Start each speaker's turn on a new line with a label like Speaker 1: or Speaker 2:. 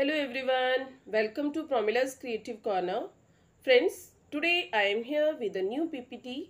Speaker 1: Hello everyone, welcome to Promila's Creative Corner. Friends, today I am here with a new PPT